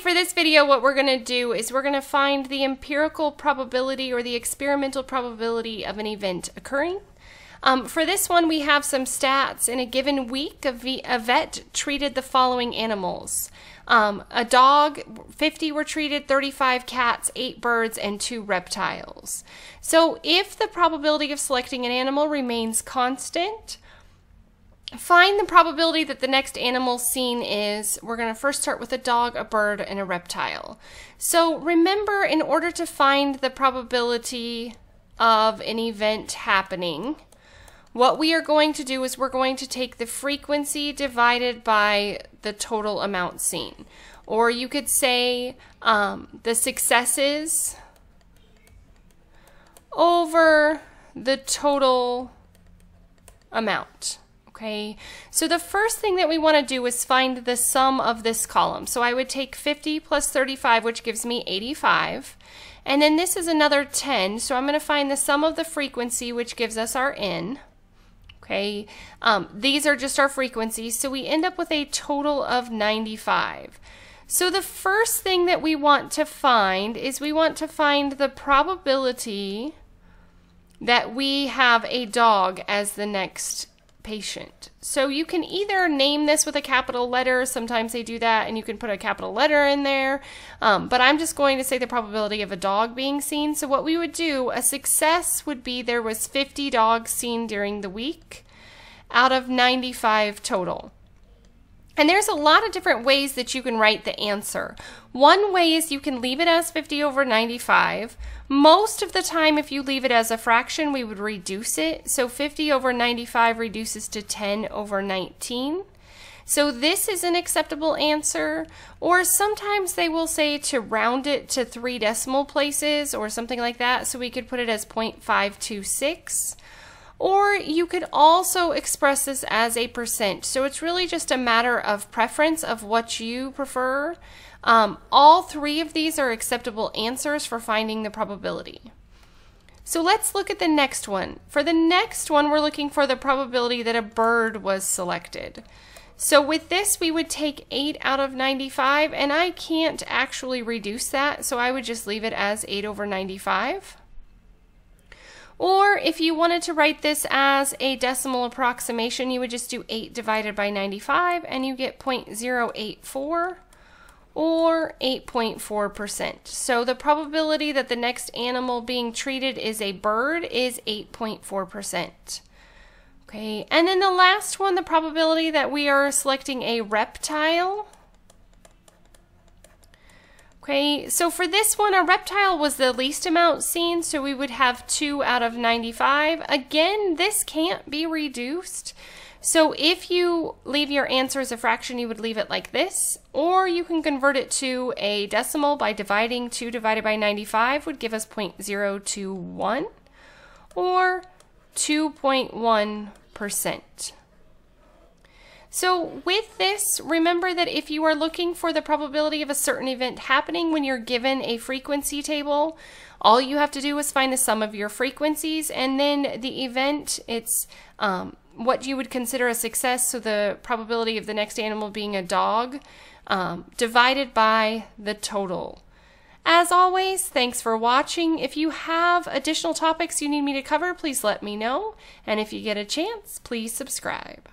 For this video, what we're going to do is we're going to find the empirical probability or the experimental probability of an event occurring. Um, for this one, we have some stats. In a given week, a, a vet treated the following animals. Um, a dog, 50 were treated, 35 cats, 8 birds, and 2 reptiles. So if the probability of selecting an animal remains constant, find the probability that the next animal seen is, we're going to first start with a dog, a bird, and a reptile. So remember, in order to find the probability of an event happening, what we are going to do is we're going to take the frequency divided by the total amount seen. Or you could say um, the successes over the total amount. Okay, so the first thing that we want to do is find the sum of this column. So I would take 50 plus 35, which gives me 85. And then this is another 10, so I'm going to find the sum of the frequency, which gives us our n. Okay, um, these are just our frequencies, so we end up with a total of 95. So the first thing that we want to find is we want to find the probability that we have a dog as the next patient. So you can either name this with a capital letter, sometimes they do that, and you can put a capital letter in there, um, but I'm just going to say the probability of a dog being seen. So what we would do, a success would be there was 50 dogs seen during the week out of 95 total. And there's a lot of different ways that you can write the answer. One way is you can leave it as 50 over 95. Most of the time, if you leave it as a fraction, we would reduce it. So 50 over 95 reduces to 10 over 19. So this is an acceptable answer. Or sometimes they will say to round it to three decimal places or something like that. So we could put it as 0.526. Or you could also express this as a percent. So it's really just a matter of preference of what you prefer. Um, all three of these are acceptable answers for finding the probability. So let's look at the next one. For the next one, we're looking for the probability that a bird was selected. So with this, we would take 8 out of 95, and I can't actually reduce that, so I would just leave it as 8 over 95. Or if you wanted to write this as a decimal approximation, you would just do 8 divided by 95 and you get 0.084 or 8.4%. So the probability that the next animal being treated is a bird is 8.4%. Okay, and then the last one, the probability that we are selecting a reptile Okay, so for this one, a reptile was the least amount seen, so we would have 2 out of 95. Again, this can't be reduced. So if you leave your answer as a fraction, you would leave it like this, or you can convert it to a decimal by dividing 2 divided by 95 would give us 0.021, or 2.1%. So with this, remember that if you are looking for the probability of a certain event happening when you're given a frequency table, all you have to do is find the sum of your frequencies and then the event, it's um, what you would consider a success, so the probability of the next animal being a dog, um, divided by the total. As always, thanks for watching. If you have additional topics you need me to cover, please let me know. And if you get a chance, please subscribe.